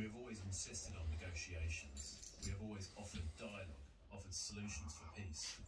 We have always insisted on negotiations. We have always offered dialogue, offered solutions for peace.